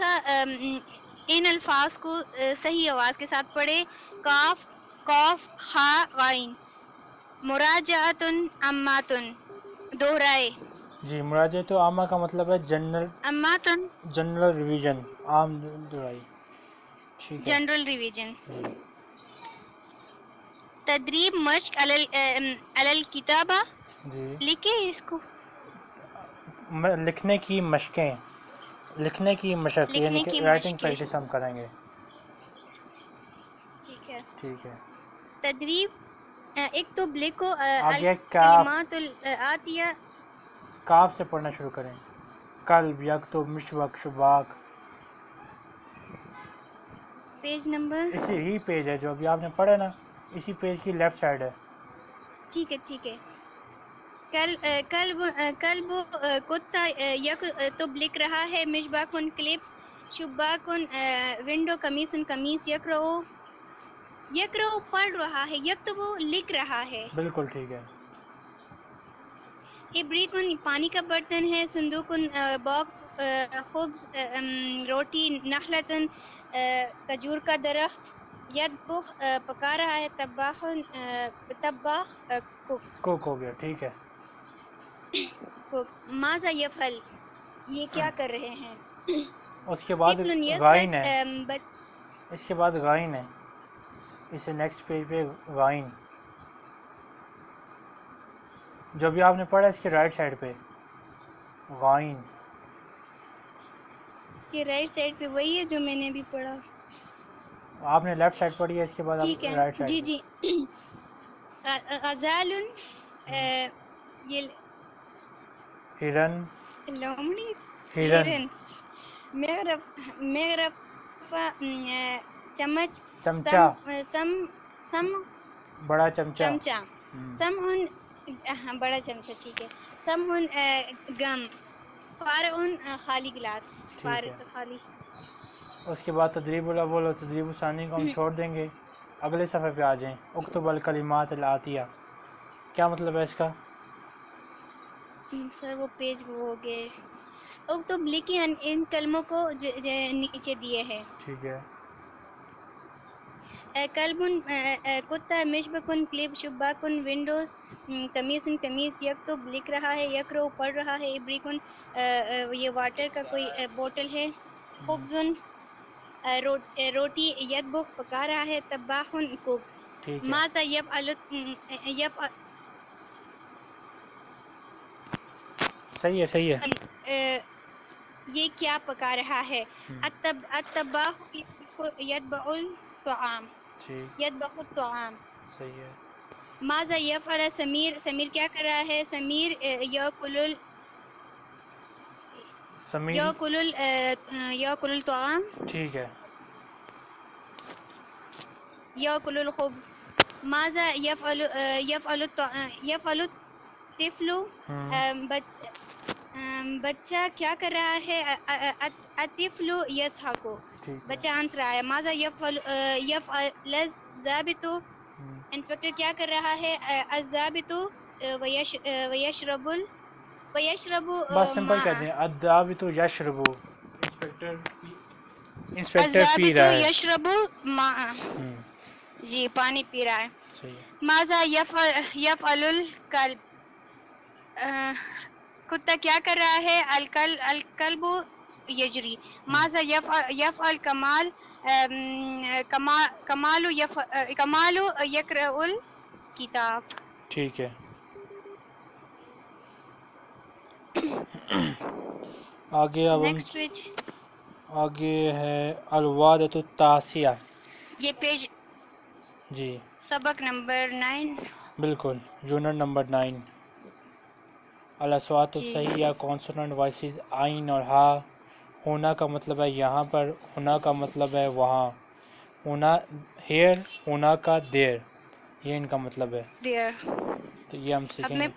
ام، ان الفاظ کو صحیح آواز کے ساتھ پڑھے کاف قوف خا غائن مراجعتن اماتن دوہرائے جی مراجع تو عامہ کا مطلب ہے جنرل اماتن جنرل ریویژن۔ عام دہرائی ٹھیک ہے۔ General revision. جی۔ تدریب مشق علی الکتابہ۔ جی۔ لکھے اس کو۔ لکھنے کی مشقیں۔ لکھنے کی مشق یعنی کہ رائٹنگ۔ پریکٹس ہم کریں گے۔ ٹھیک ہے۔ ٹھیک ہے۔ تدریب ایک تو لکھو آگے کاف۔ الآتیہ کاف سے پڑھنا شروع کریں۔ قلب یکتب مشوق شباک۔ Page number. اسی ہی پیج ہے جو ابھی آپ نے پڑھا نا اسی پیج کی لیفٹ سائڈ ہے۔ ٹھیک ہے ٹھیک ہے۔ کلب کلب کتا اہ، یک تب لکھ رہا ہے۔ مشباکن کلپ شباکن ونڈو کمیسن کمیس یک رو یک رو پڑھ رہا ہے یک تو وہ لکھ رہا ہے۔ بالکل ٹھیک ہے۔ ابریکن پانی کا برتن ہے صندوقن باکس خبز ام، روٹی نخلتن کجور کا درخت ید بخ پکا رہا ہے تباخن تباخ کوک۔ کوک ہو گیا ٹھیک ہے۔ ماذا یفعل یہ کیا کر رہے ہیں؟ اس کے بعد غائن ہے اس کے بعد غائن ہے۔ اسے نیکسٹ پیج پہ غائن۔ جو بھی آپ نے پڑھا اس کے رائٹ سائڈ پہ۔ غائن۔ اس کے رائٹ سائڈ پہ وہی ہے جو میں نے ابھی پڑھا۔ آپ نے لیفٹ سائڈ پڑھی ہے اس کے بعد آپ رائٹ سائڈ جی جی۔ غزال یہ ہرن لومڑی ہرن مغرب مغرب چمچ۔ چمچا۔ سم سم بڑا چمچا۔ چمچا۔ سم ان ہاں بڑا چمچا ٹھیک ہے۔ سم ان گم۔ فار ان خالی گلاس۔ فار۔ خالی۔ اس کے بعد تدریب الاول اور تدریب الثانی کو ہم چھوڑ دیں گے۔ اگلے صفحے پہ آ جائیں۔ اکتب الکلمات العطیہ کیا مطلب ہے اس کا؟ سر وہ پیج وہ ہو گئے۔ اکتب لکھے ان ان کلموں کو نیچے دیے ہیں۔ ٹھیک ہے۔ کلبن کتا مشبکن کلب شباکن ونڈوز کمیسن کمیز یکتب لکھ رہا ہے یکرو پڑھ رہا ہے ابریکن یہ واٹر کا کوئی بوٹل ہے۔ خبزن روٹی یدبخ پکا رہا ہے تباخن کوک ٹھیک ہے۔ ماذا یفعل یفعل صحیح ہے صحیح ہے۔ یہ کیا پکا رہا ہے؟ الطعام یتبخ الطعام۔ صحیح ہے۔ ماذا یفعل سمیر؟ سمیر کیا کر رہا ہے؟ سمیر یاکل ال سمیل یاکل یاکل الطعام ٹھیک ہے۔ یاکل الخبز ماذا یفعل یفعل یفعل الطفل؟ بچ بچہ کیا کر رہا ہے؟ ٹھیک ہے۔ بچہ ہنس رہا ہے ماذا یفعل یفعل الضابط انسپیکٹر کیا کر رہا ہے؟ الضابط ویش ویشرب ال ویشرب بس سمپل کہتے ہیں ادابت یشربو انسپیکٹر انسپیکٹر پی رہا ہے۔ یشرب ہم، جی پانی پی رہا ہے۔ ماذا یفعل یفعل الکلب کتا کیا کر رہا ہے؟ الکل الکلب یجری۔ ماذا یفعل یفعل کمال کمال یف- یقرأ الکتاب ٹھیک ہے۔ آگے اب آگے ہے الوادت التاسیہ۔ یہ پیج جی۔ سبق نمبر نائن۔ بالکل۔ Unit number nine. الاسوات۔ الصحیح کانسوننٹ وائسز آئین اور ہا۔ ہونا کا مطلب ہے یہاں پر ہونا کا مطلب ہے وہاں۔ ہونا ہیئر ہونا کا دیر یہ ان کا مطلب ہے۔ دیئر تو یہ ہم سیکھیں گے۔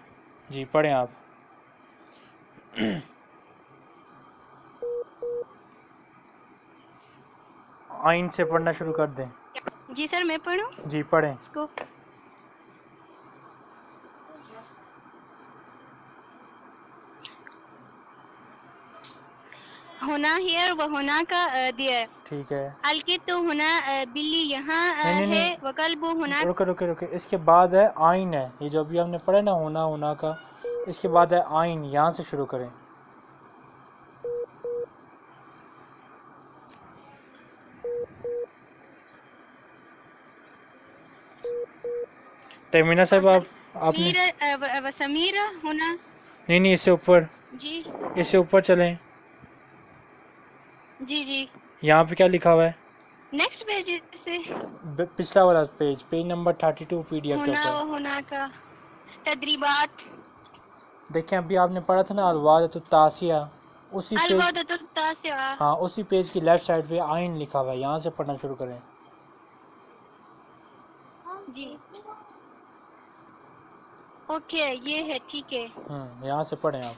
جی پڑھیں آپ۔ آئین سے پڑھنا شروع کر دیں۔ جی سر میں پڑھوں؟ جی پڑھیں۔ ہونا ہیئر و ہونا کا دیئر ٹھیک ہے۔ الکت تو ہونا بلی یہاں ہے۔ وکلب ہونا۔ رکے رکے رکے اس کے بعد ہے آئین ہے۔ یہ جو ابھی ہم نے پڑھا نا ہونا ہونا کا اس کے بعد ہے آئین۔ یہاں سے شروع کریں۔ تیمینہ صاحب آپ آپ نے سمیر آ، و- و سمیر ہونا۔ نہیں نہیں اس سے اوپر۔ جی۔ اس سے اوپر چلیں۔ جی جی۔ یہاں پہ کیا لکھا ہوا ہے؟ نیکسٹ پیج سے۔ پچھلا والا page page number 32 P D F کے ہونا اوپر۔ ہونا کا۔ تدریبات۔ دیکھیں ابھی آپ نے پڑھا تھا نا الواد التاسیہ۔ اسی پیج الوادت التاسعہ ہاں اسی پیج کی لیفٹ سائڈ پہ آئین لکھا ہوا ہے۔ یہاں سے پڑھنا شروع کریں۔ جی۔ اوکے یہ ہے ٹھیک ہے۔ ہوں یہاں سے پڑھیں آپ۔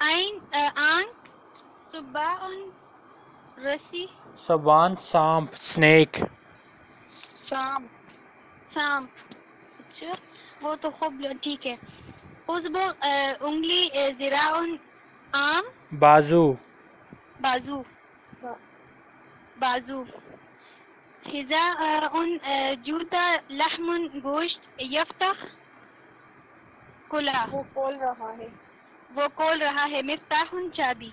آئین آ، آنکھ صبح رسی؟ سبان سانپ سنیک۔ شام شام اچھا وہ تو خوب ٹھیک ہے۔ عضب آ، انگلی آ، ذراع عام بازو۔ بازو۔ بازو۔ آ، ان جوتا لحم گوشت یفتح کلا وہ کھول رہا ہے۔ وہ کھول رہا ہے۔ مفتاح چابی۔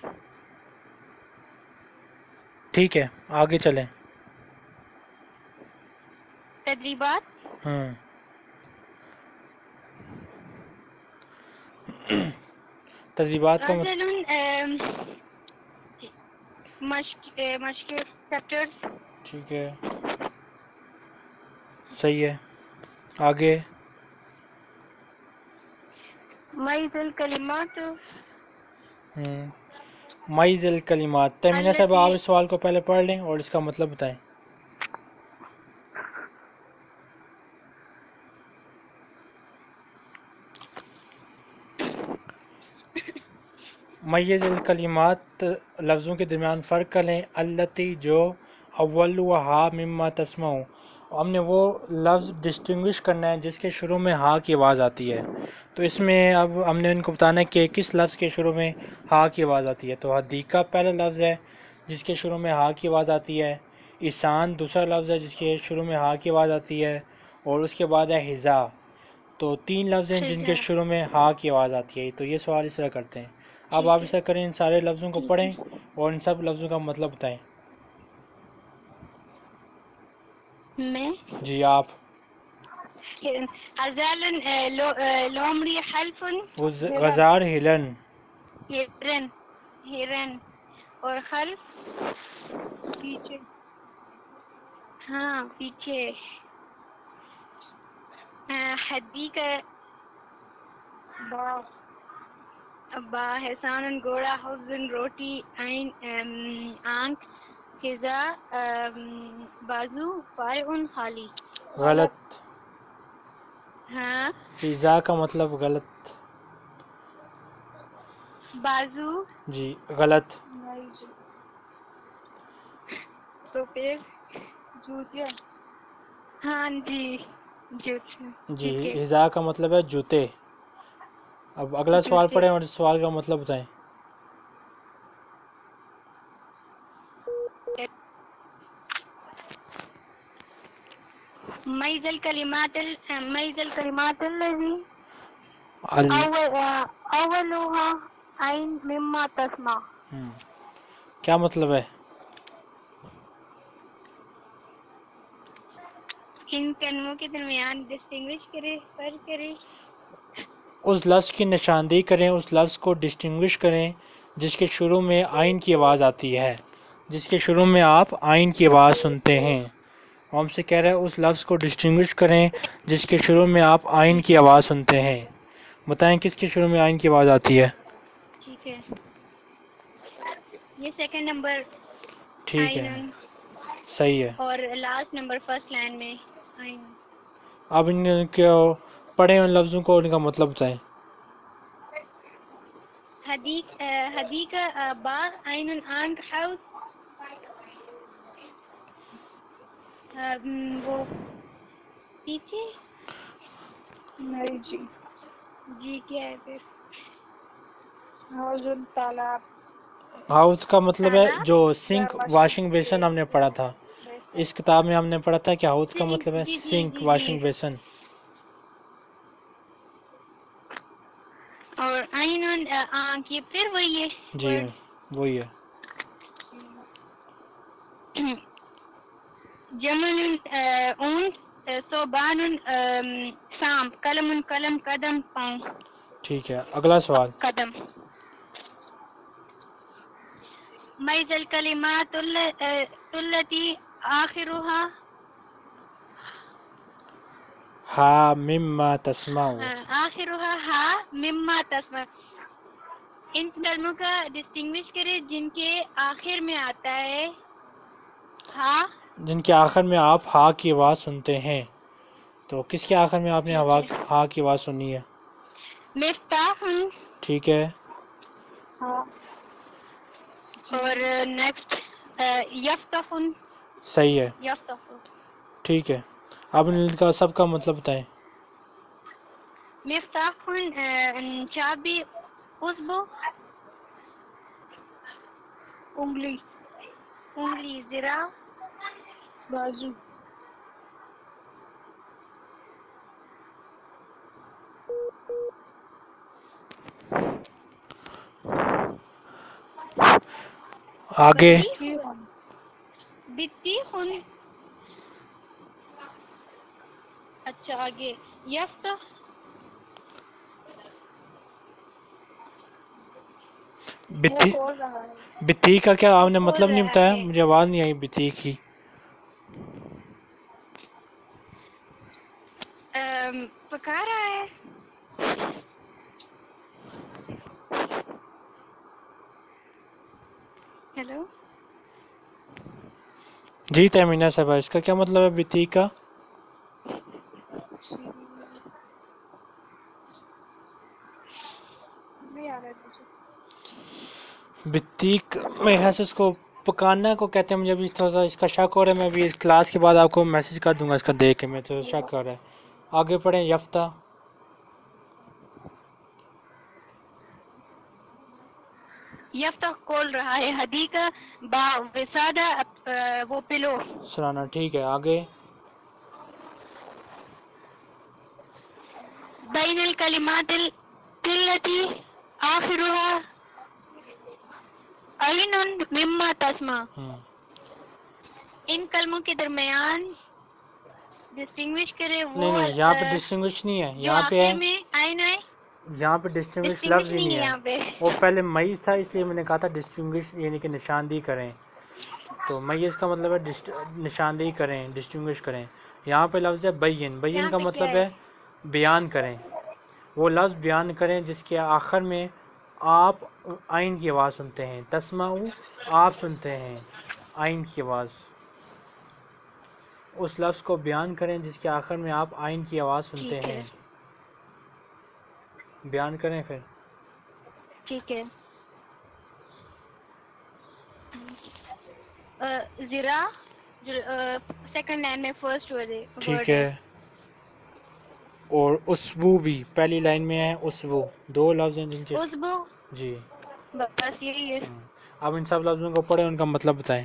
ٹھیک ہے آگے چلیں۔ تدریبات ہوں۔ تدریبات کا مطلب ٹھیک ہے۔ صحیح ہے۔ آگے۔ الکلمات ہوں۔ مئیز الکلمات. تیمینہ صاحب آپ اس سوال کو پہلے پڑھ لیں اور اس کا مطلب بتائیں. میز الکلمات لفظوں کے درمیان فرق کریں. التی جو اول و ہا مما تسمعو ہم نے وہ لفظ ڈسٹنگوش کرنا ہے جس کے شروع میں ہا کی آواز آتی ہے۔ تو اس میں اب ہم نے ان کو بتانا ہے کہ کس لفظ کے شروع میں ہا کی آواز آتی ہے۔ تو حدیقہ پہلا لفظ ہے جس کے شروع میں ہا کی آواز آتی ہے ایسان دوسرا لفظ ہے جس کے شروع میں ہا کی آواز آتی ہے اور اس کے بعد ہے حضا تو تین لفظ ہیں جن کے۔ شروع میں ہا کی آواز آتی ہے۔ تو یہ سوال اس طرح کرتے ہیں۔ اب آپ اس طرح کریں ان سارے لفظوں کو پڑھیں اور ان سب لفظوں کا مطلب بتائیں۔ میں؟ جی آپ۔ غزال آ، لو- آ، لومڑی حلف غز- غزار ہلن۔ ہرن ہرن اور خلف پیچھے۔ ہاں پیچھے۔ حدی کا با با حسان گوڑا حسن روٹی آنکھ۔ بازو خالی۔ غلط۔ ہاں۔ کا مطلب غلط۔ بازو۔ جی غلط۔ تو پھر جوتے۔ ہاں جی جی ایزا کا مطلب ہے جوتے۔ اب اگلا سوال۔ پڑھیں اور سوال کا مطلب بتائیں۔ ميز الكلمات ال- ميز الكلمات الذي ال- أول أولها عين مما تسمع. ہم۔ کیا مطلب ہے؟ ان کلموں کے درمیان ڈسٹنگوش کرے فرق کرے اس لفظ کی نشاندہی کریں اس لفظ کو ڈسٹنگوش کریں جس کے شروع میں آئین کی آواز آتی ہے۔ جس کے شروع میں آپ آئین کی آواز سنتے ہیں۔ وہ ہم سے کہہ رہے ہیں اس لفظ کو ڈسٹنگوش کریں جس کے شروع میں آپ آئین کی آواز سنتے ہیں۔ بتائیں کس کے شروع میں آئین کی آواز آتی ہے؟ ٹھیک ہے۔ یہ سیکنڈ نمبر ٹھیک ہے۔ صحیح ہے۔ اور لاسٹ نمبر فرسٹ لائن میں آئین۔ اب ان کو پڑھیں ان لفظوں کو ان کا مطلب بتائیں۔ حدیق حدیق با عین آنکھ ہاؤس وہ پیچھے؟ نہیں جی۔ جی کیا ہے پھر؟ حوض تالاب۔ ہاؤس کا مطلب ہے جو سنک واشنگ بیسن ہم نے پڑھا تھا۔ اس کتاب میں ہم نے پڑھا تھا کہ ہاؤس کا سنک، مطلب ہے جی، جی، سنک جی، جی۔ واشنگ بیسن۔ اور آئین کی پھر وہی ہے۔ جی وہی ہے۔ جمل اون صوبان سام قلم قلم قدم پاؤں۔ ٹھیک ہے اگلا سوال۔ قدم۔ میز الکلمات التي آخرها۔ ہا مما تسمعو آخرها ہا مما تسمع ان کلموں کا ڈسٹنگوش کرے جن کے آخر میں آتا ہے۔ ہا۔ جن کے آخر میں آپ ہا کی آواز سنتے ہیں۔ تو کس کے آخر میں آپ نے ہا کی آواز سنی ہے؟ ٹھیک ہے۔ اور نیکسٹ یفتح صحیح ہے۔ یفتح ٹھیک ہے۔ اب ان کا سب کا مطلب بتائیں۔ مفتاح چابی عصبو انگلی۔ انگلی ذرا بازو آگے بتی خن اچھا آگے یفتح بتی بتی کا کیا آپ نے مطلب نہیں بتایا۔ مجھے آواز نہیں آئی بتی کی ام، پکا رہا ہے ہیلو جی تیمینہ صاحب، اس کا کیا مطلب ہے بتی کا؟ بتیک میں خیال سے اس کو پکانا کو کہتے ہیں مجھے ابھی تھوڑا سا اس کا شک ہو رہا ہے، میں ابھی کلاس کے بعد آپ کو میسج کر دوں گا اس کا دیکھ کے، میں تو شک ہو رہا ہے۔ آگے پڑھیں یفتہ۔ یفتح کھول رہا ہے ہدی کا با وسادہ وہ پلو۔ سرانا ٹھیک ہے آگے۔ بین الکلمات التي آخرها عین مما تسمع۔ ہوں ان کلموں کے درمیان ڈسٹنگوش کرے وہ نہیں نہیں یہاں پہ ڈسٹنگوش نہیں ہے یہاں پہ ہے۔ آئین آئے یہاں پہ ڈسٹنگوش لفظ ہی نہیں ہے۔ وہ پہلے میز تھا اس لیے میں نے کہا تھا ڈسٹنگوش یعنی کہ نشاندہی کریں۔ تو میز کا مطلب ہے نشاندہی کریں ڈسٹنگوش کریں۔ یہاں پہ لفظ ہے بین۔ بین کا مطلب ہے؟ بیان کریں۔ وہ لفظ بیان کریں جس کے آخر میں آپ آئین کی آواز سنتے ہیں۔ تسمعو آپ سنتے ہیں۔ آئین کی آواز۔ اس لفظ کو بیان کریں جس کے آخر میں آپ آئین کی آواز سنتے۔ ہیں۔ بیان کریں پھر۔ ٹھیک ہے۔ ا، ذرا سیکنڈ لائن میں فرسٹ ورڈ ٹھیک ہے۔ اور اسبو بھی پہلی لائن میں ہے اسبو دو لفظ ہیں جن کے۔ عصبو جی۔ بس یہی ہے۔ ہم۔ اب ان سب لفظوں کو پڑھیں ان کا مطلب بتائیں۔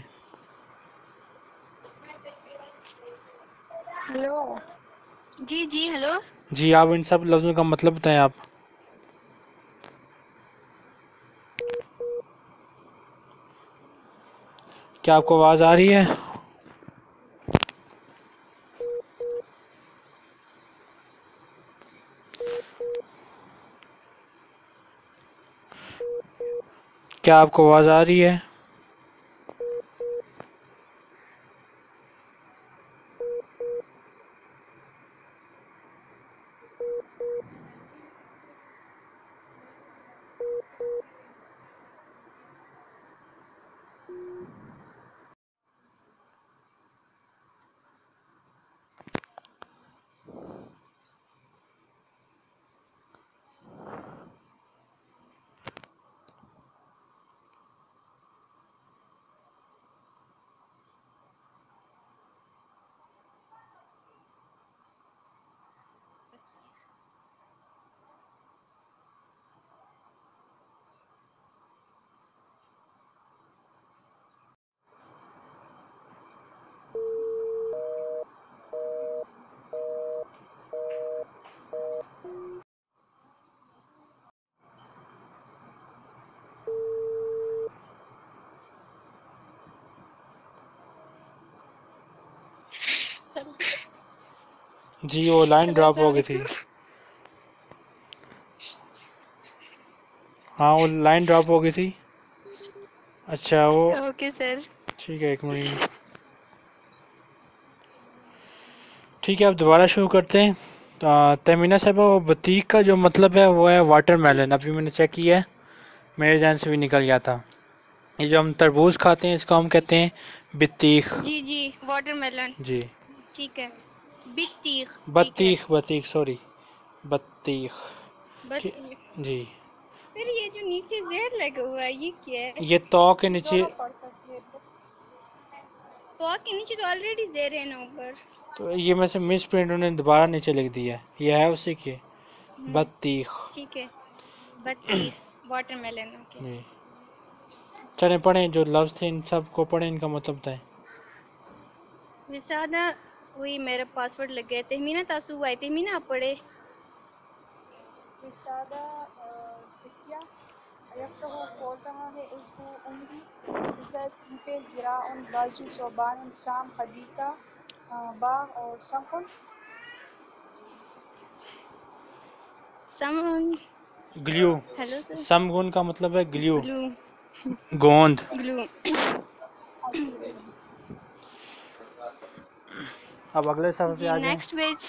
ہلو۔ جی جی ہلو۔ جی آپ ان سب لفظوں کا مطلب بتائیں آپ۔ کیا آپ کو آواز آ رہی ہے؟ کیا آپ کو آواز آ رہی ہے؟ جی وہ لائن ڈراپ ہو گئی تھی۔ ہاں وہ لائن ڈراپ ہو گئی تھی۔ اچھا وہ اوکے سر۔ ٹھیک ہے ایک منٹ۔ ٹھیک ہے اب دوبارہ شروع کرتے ہیں۔ آ، تہمینہ صاحبہ وہ بطیخ کا جو مطلب ہے وہ ہے واٹر میلن۔ ابھی میں نے چیک کیا ہے میرے ذہن سے بھی نکل گیا تھا۔ یہ جو ہم تربوز کھاتے ہیں اس کو ہم کہتے ہیں بطیخ جی جی واٹر میلن۔ جی۔ ٹھیک ہے۔ بطیخ بطیخ بطیخ سوری بطیخ جی۔ پھر یہ جو نیچے زہر لگا ہوا ہے یہ کیا ہے؟ یہ تو کے نیچے تو کے نیچے تو آلریڈی زہر ہے نا اوپر۔ تو یہ میں سے مس پرنٹ انہوں نے دوبارہ نیچے لکھ دیا ہے۔ یہ ہے اسی کے بطیخ ٹھیک ہے۔ بطیخ واٹر میلن اوکے جی۔ چلیں پڑھیں جو لفظ تھے ان سب کو پڑھیں ان کا مطلب بتائیں۔ وسادہ وہی میرا پاسورڈ لگ گیا تہمینہ تاسو آئے تہمینہ آپ پڑھے یفتح کھول رہا ہے اس کو عمری بازو صوبان سام حدیقہ باغ اور سمن سم گلیو۔ سمگن کا مطلب ہے گلیو۔ گوند۔ گلو اب اگلے صفحے پہ جی آ جائیں نیکسٹ پیج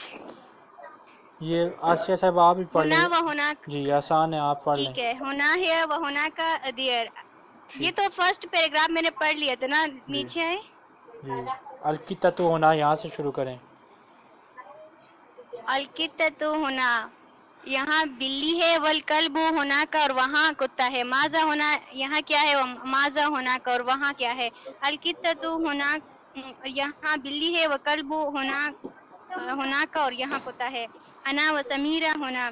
یہ آسیہ صاحب آپ ہی پڑھ لیں۔ ہونا و ہونا۔ جی آسان ہے آپ پڑھ لیں۔ ٹھیک ہے ہونا ہے و ہونا کا دیئر یہ تو فرسٹ پیراگراف میں نے پڑھ لیا تھا نا نیچے آئے جی الکتت ہونا یہاں سے شروع کریں۔ الکتت ہونا یہاں بلی ہے والکلب ہونا کا اور وہاں کتا ہے۔ ماذا ہونا یہاں کیا ہے؟ ماذا ہونا کا اور وہاں کیا ہے؟ الکتت ہونا یہاں بلی ہے وکلب ہونا ہونا کا اور یہاں کتا ہے۔ انا و سمیرہ ہونا۔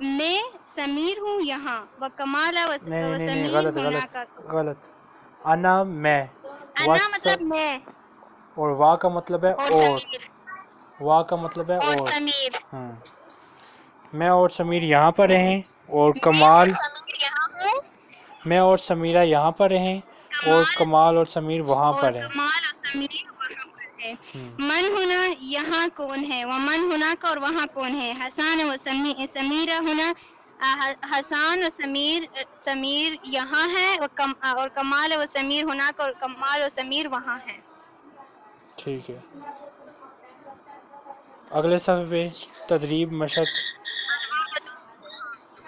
میں سمیر ہوں یہاں۔ و کمالا و سمیر غلط ہونا غلط کا غلط۔ انا میں۔ انا مطلب میں۔ اور وا کا مطلب ہے اور اور۔ وا کا مطلب ہے اور اور۔ سمیر۔ ہاں۔ میں اور سمیر یہاں پر رہیں۔ اور کمال۔ میں اور اور سمیرہ یہاں پر رہیں۔ اور کمال۔ اور سمیر وہاں اور پر ہیں کمال اور سمیر وہاں پر ہے ہم۔ من ہونا یہاں کون ہے؟ وہ من ہونا کا اور وہاں کون ہے؟ حسان و سمی- سمیرہ ہونا حسان و سمیر سمیر یہاں ہے اور کم اور کمال و سمیر ہونا کا اور کمال و سمیر وہاں ہے ٹھیک ہے۔ اگلے صفحے پہ تدریب مشق۔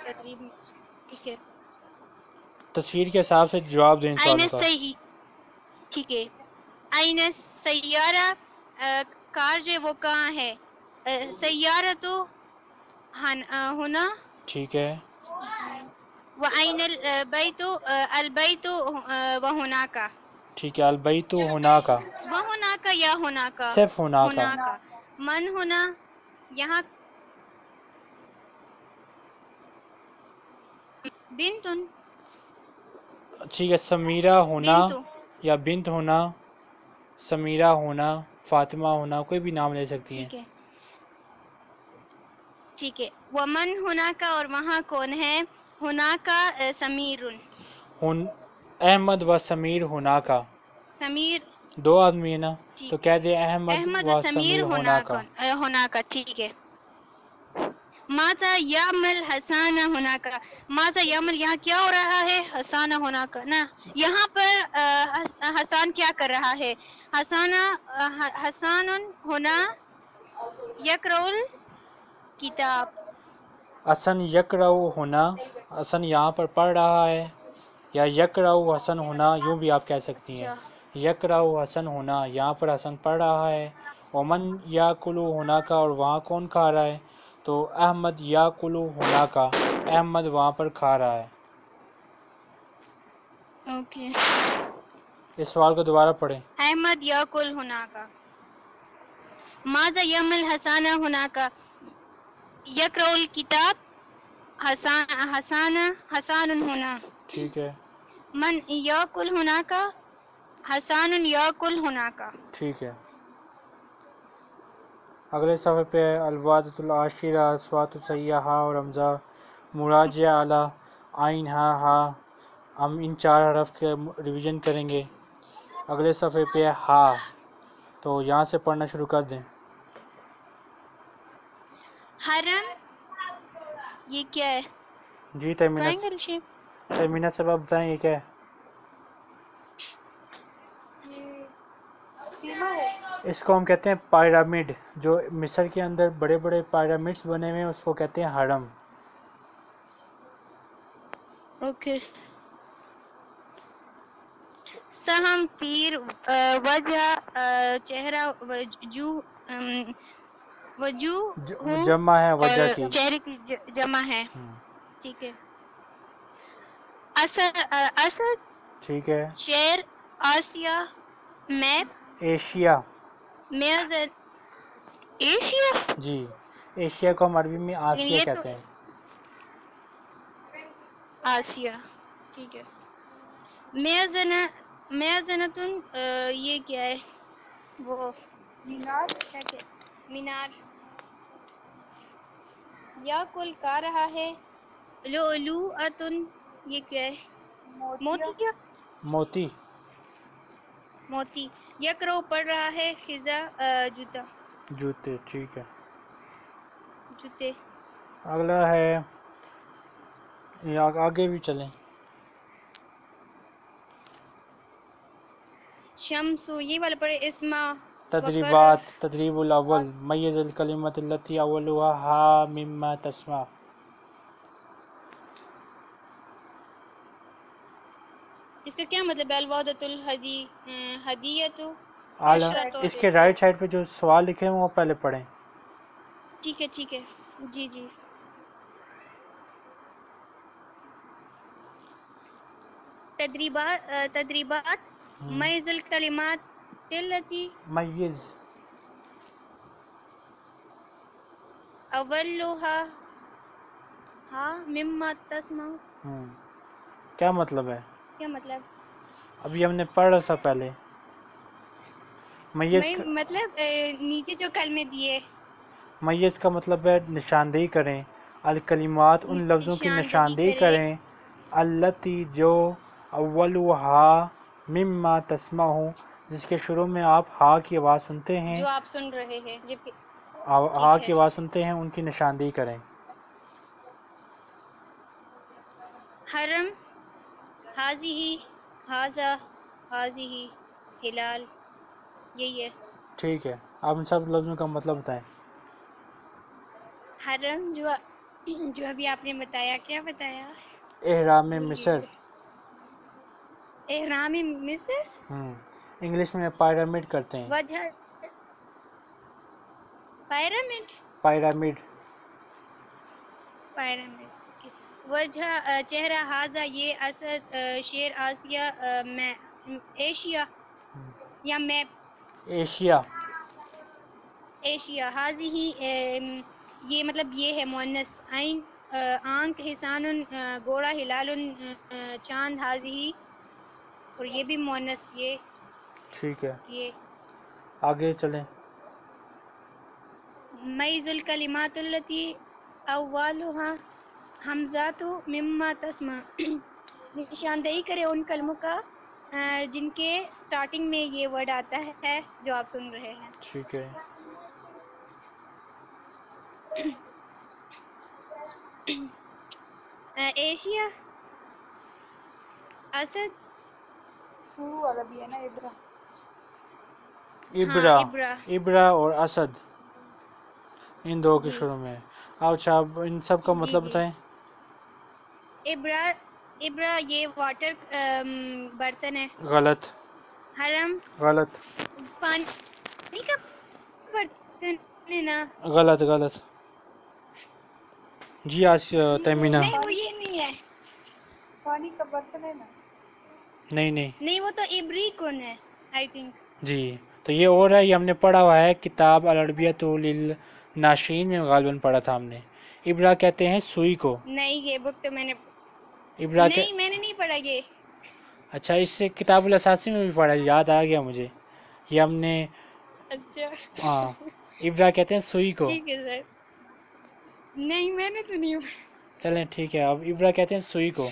تدریب ٹھیک ہے۔ تصویر کے حساب سے جواب دیں سوالوں کا ٹھیک ہے۔ سیارہ کار جو ہے وہ کہاں ہے؟ آ، ہونا؟ ٹھیک ہے۔ و این البیت البیت کا۔ ٹھیک ہے البیت ہونا کا۔ یا ہونا کا؟ صرف کا۔ من ہونا یہاں بنتن۔ ٹھیک ہے سمیرہ ہونا یا بنت ہونا؟ سمیرہ ہونا فاطمہ ہونا کوئی بھی نام لے سکتی ہیں۔ ٹھیک ہے۔ ومن ہونا کا اور وہاں کون ہے؟ ہونا کا ہن احمد و سمیر ہونا کا سمیر۔ دو آدمی ہیں نا؟ تو کہہ دیں احمد و سمیر سمیر ہونا کا ہونا کا ٹھیک ہے۔ ماذا یعمل حسانہ ہونا کا ماذا یعمل؟ یہاں کیا ہو رہا ہے؟ حسانہ ہونا کا نا۔ یہاں پر حسان کیا کر رہا ہے؟ حسانہ حسان ہونا یکرول کتاب۔ حسن یکرو ہونا حسن یہاں پر پڑھ رہا ہے۔ یا یکرو حسن ہونا یوں بھی آپ کہہ سکتی ہیں۔ اچھا۔ یکرو حسن ہونا یہاں پر حسن پڑھ رہا ہے۔ ومن یا کلو ہونا کا اور وہاں کون کھا رہا ہے؟ تو احمد یا کلو ہونا کا احمد وہاں پر کھا رہا ہے۔ اوکے۔ اس سوال کو دوبارہ پڑھیں۔ احمد یاکل ہونا کا ماذا یعمل حسانہ ہونا کا یکرول کتاب حسان حسانہ حسان ہونا ٹھیک ہے۔ من یاکل ہونا کا حسان یاکل ہونا کا ٹھیک ہے۔ اگلے صفحے پہ ہے الوادت العاشرہ سوات السیاحہ اور حمزہ۔ مراجع اعلیٰ آئین ہا ہا ہم ان چار حرف کے ریویژن کریں گے۔ اگلے صفحے پہ ہے ہا تو یہاں سے پڑھنا شروع کر دیں۔ حرم یہ کیا ہے؟ جی تیمینہ تیمینہ صاحب آپ بتائیں یہ کیا ہے؟ اس کو ہم کہتے ہیں پیرامڈ جو مصر کے اندر بڑے بڑے پیرامڈس بنے ہوئے ہیں اس کو کہتے ہیں حرم۔ اوکے۔ سہم پیر وجہ چہرہ وجو ام، وجو ج- ہوں جمع ہے وجہ کی۔ چہرے کی جمع ہے۔ ہم، ٹھیک ہے۔ اسد ٹھیک ہے۔ شیر آسیہ میپ ایشیا۔ میزر ایشیا؟ جی ایشیا کو ہم عربی میں تو- کہتے ہیں۔ آسیہ۔ ٹھیک ہے۔ میزنا میزنتن آ، یہ کیا ہے؟ وہ مینار مینار۔ یا کل کا رہا ہے۔ لؤلؤتن یہ کیا ہے؟ موتی۔ کیا؟ موتی۔ موتی۔ یکرو پڑھ رہا ہے خزا جوتا۔ جوتے ٹھیک ہے۔ جوتے۔ اگلا ہے۔ آگے بھی چلیں۔ شمس یہ والا پڑھے اسما تدریبات تدریب الاول میز الکلمت التی اولها ہا مما تسمع۔ اس کا کیا مطلب ہے؟ الوادت الحدی اس کے رائٹ سائڈ پہ جو سوال لکھے ہیں وہ پہلے پڑھیں۔ ٹھیک ہے ٹھیک ہے۔ جی جی۔ تدریبات میز الکلمات التی میز اولها ہاں مما تسمع کیا مطلب ہے؟ کیا مطلب؟ ابھی ہم نے پڑھا تھا پہلے. میز مطلب نیچے جو کلمے دیے۔ میز کا مطلب ہے نشاندہی کریں۔ الکلمات ان لفظوں کی نشاندہی کریں۔ التی جو اولها مما تسمع جس کے شروع میں آپ ہا کی آواز سنتے ہیں۔ جو آپ سن رہے ہیں آو- ہا کی۔ آواز سنتے ہیں ان کی نشاندہی کریں۔ حرم حاضی ہی حاضہ حاضی ہی ہلال یہی ہے۔ ٹھیک ہے۔ آپ ان سب لفظوں کا مطلب بتائیں۔ حرم جو جو ابھی آپ نے بتایا کیا بتایا؟ احرام مصر۔ احرام مصر؟ ہم، انگلش میں پیرامڈ کرتے ہیں۔ وجہ پیرامڈ؟ پیرامڈ۔ پیرامڈ وجہ چہرہ حاضہ یہ اسد شیر آسیہ آ، میں ایشیا ہم، یا میپ ایشیا۔ ایشیا۔ حاضی ہی یہ مطلب یہ ہے مونس۔ عین آنکھ حسان گوڑا ہلال چاند حاضی ہی۔ اور یہ بھی مونس یہ ٹھیک ہے۔ یہ آگے چلیں۔ میز الکلمات التی اولها حمزات مما تسمع نشاندہی کرے ان کلموں کا جن کے سٹارٹنگ میں یہ ورڈ آتا ہے جو آپ سن رہے ہیں۔ ٹھیک ہے۔ ایشیا اسد شروع والا بھی ہے نا ابرا ابرا ابرا۔ اور اسد ان دو کے جی۔ شروع میں اچھا اب ان سب کا مطلب۔ بتائیں ابرا ابرا یہ واٹر برتن ہے غلط حرم غلط پانی کا برتن ہے نا غلط غلط جی آج تیمینہ نہیں وہ یہ نہیں ہے پانی کا برتن ہے نا نہیں نہیں۔ نہیں وہ تو ابری کون ہے آئی تھنک جی تو یہ اور ہے یہ ہم نے پڑھا ہوا ہے کتاب العربیت للناشرین میں غالباً پڑھا تھا ہم نے۔ ابرا کہتے ہیں سوئی کو۔ نہیں یہ بک تو میں نے ابرا نہیں میں نے نہیں پڑھا یہ۔ اچھا اس سے کتاب الاساسی میں بھی پڑھا یاد آ گیا مجھے۔ یہ ہم نے اچھا۔ ہاں ابرا کہتے ہیں سوئی کو۔ ٹھیک ہے سر۔ نہیں میں نے تو نہیں چلیں ٹھیک ہے اب ابرا کہتے ہیں سوئی کو۔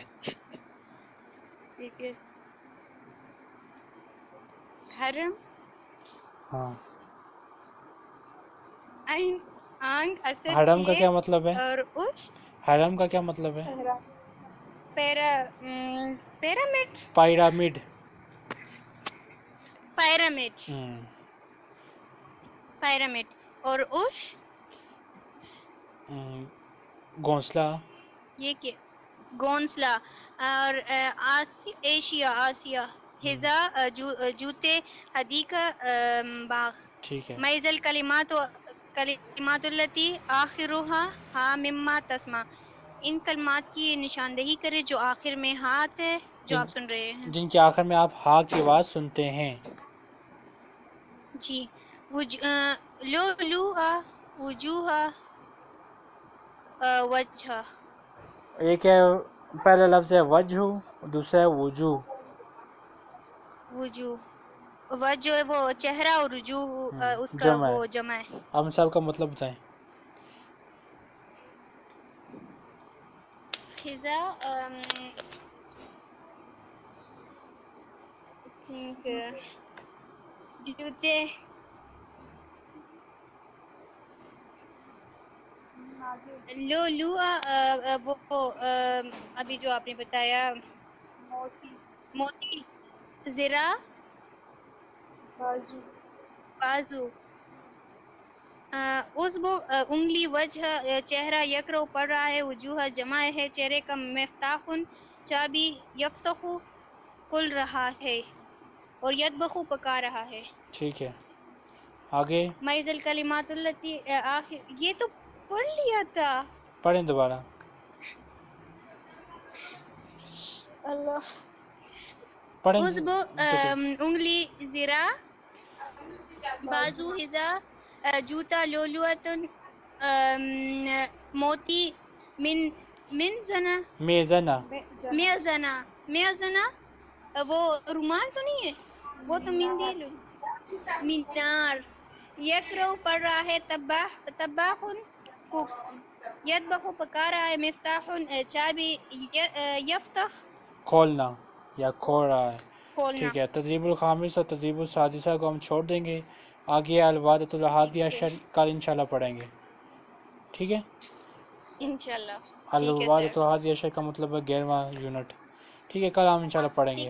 ٹھیک ہے۔ حرم ہاں۔ آنگ حرم کا کیا مطلب ہے اور اش حرم کا کیا مطلب ہے پیرا پیرامڈ پائرامڈ پیرامڈ ہم، پیرامڈ اور اش ہم، گھونسلہ یہ کیا گونسلا اور آ، آسی ایشیا آسیا حضا جوتے حدیقہ باغ۔ ٹھیک ہے۔ میز الکلمات کلمات التی آخرها ہا مما تسمع ان کلمات کی نشاندہی کرے جو آخر میں ہاتھ ہے جو آپ سن رہے ہیں۔ جن کے آخر میں آپ ہا کی آواز سنتے ہیں۔ جی۔ لو لو وجوہ وجہ۔ ایک ہے پہلا لفظ ہے وجہ دوسرا ہے وجوہ۔ وجوہ وجہ وہ چہرہ اور رجوع اس کا ہے۔ وہ جمع ہے۔ آپ صاحب کا مطلب بتائیں۔ خزا جوتے۔ لو لو وہ ابھی جو آپ نے بتایا موتی موتی۔ زرا؟ بازو۔ بازو۔ اس وہ انگلی وجہ چہرہ یکرو پڑھ رہا ہے وجوہ جمع ہے چہرے کا مفتاح چابی یفتخ کل رہا ہے اور یدبخو پکا رہا ہے۔ ٹھیک ہے۔ آگے۔ میز الکلمات التی آخر یہ تو پڑھ لیا تھا۔ پڑھیں دوبارہ۔ اللہ۔ عزبو انگلی زرا بازو حزا جوتا لولوتن موتی من من زنا میزنا میزن میزنا میزنا وہ رومال تو نہیں ہے؟ وہ تو مندیل مینار۔ یکرو پڑھ رہا ہے تباہ تباہن کو۔ یدبخو پکا رہا ہے مفتاح چابی ی- آ، یفتح کھولنا۔ یا کھول رہا ہے ٹھیک ہے تدریب الخامس اور تدریب السادسہ کو ہم چھوڑ دیں گے۔ آگے الوادت الحادیہ۔ شر کل انشاءاللہ پڑھیں گے۔ ٹھیک ہے؟ انشاءاللہ۔ سر۔ الحادیہ شر کا مطلب ہے گیارہواں یونٹ۔ ٹھیک ہے کل ہم انشاءاللہ پڑھیں گے۔